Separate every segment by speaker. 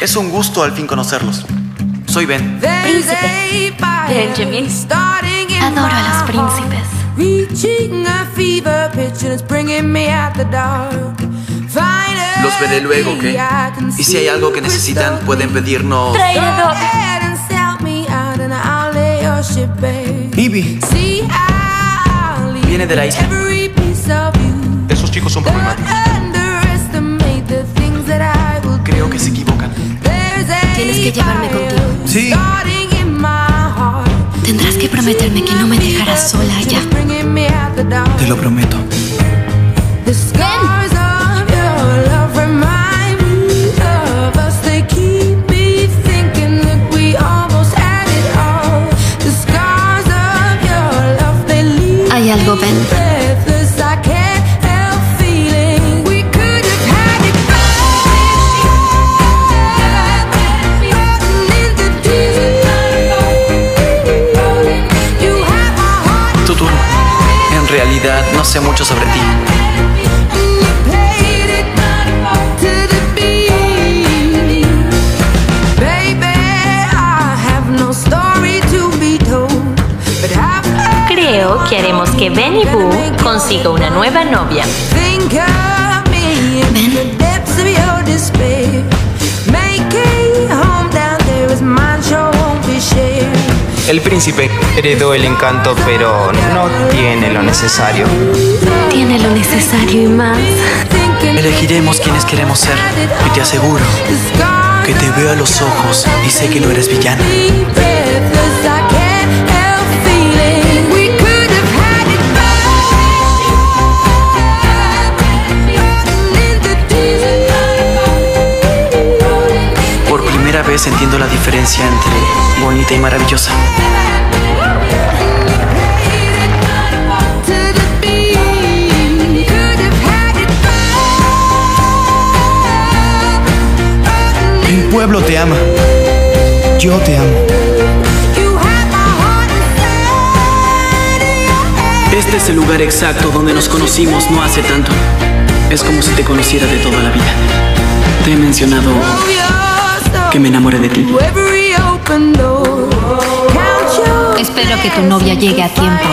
Speaker 1: Es un gusto al fin conocerlos. Soy Ben.
Speaker 2: Príncipe. Benjamin. Adoro a los príncipes.
Speaker 1: Los veré luego, ¿ok? Y si hay algo que necesitan, pueden pedirnos...
Speaker 2: Traidor.
Speaker 3: Ivy,
Speaker 1: Viene de la isla. Esos chicos son problemáticos. Que
Speaker 2: llevarme contigo.
Speaker 3: sí.
Speaker 2: Tendrás que prometerme que no me dejarás sola allá.
Speaker 3: Te lo prometo.
Speaker 1: Sé mucho sobre ti.
Speaker 4: Creo que haremos que Benny Boo consiga una nueva novia.
Speaker 5: El príncipe heredó el encanto, pero no tiene lo necesario.
Speaker 2: Tiene lo necesario y más.
Speaker 1: Elegiremos quienes queremos ser. Y te aseguro que te veo a los ojos y sé que no eres villana. Primera vez entiendo la diferencia entre bonita y maravillosa.
Speaker 3: El pueblo te ama. Yo te amo.
Speaker 1: Este es el lugar exacto donde nos conocimos no hace tanto. Es como si te conociera de toda la vida. Te he mencionado que me enamoré de ti.
Speaker 2: Espero que tu novia llegue a tiempo.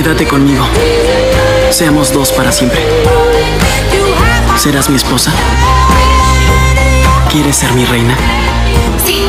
Speaker 1: Quédate conmigo. Seamos dos para siempre. ¿Serás mi esposa? ¿Quieres ser mi reina?
Speaker 2: Sí.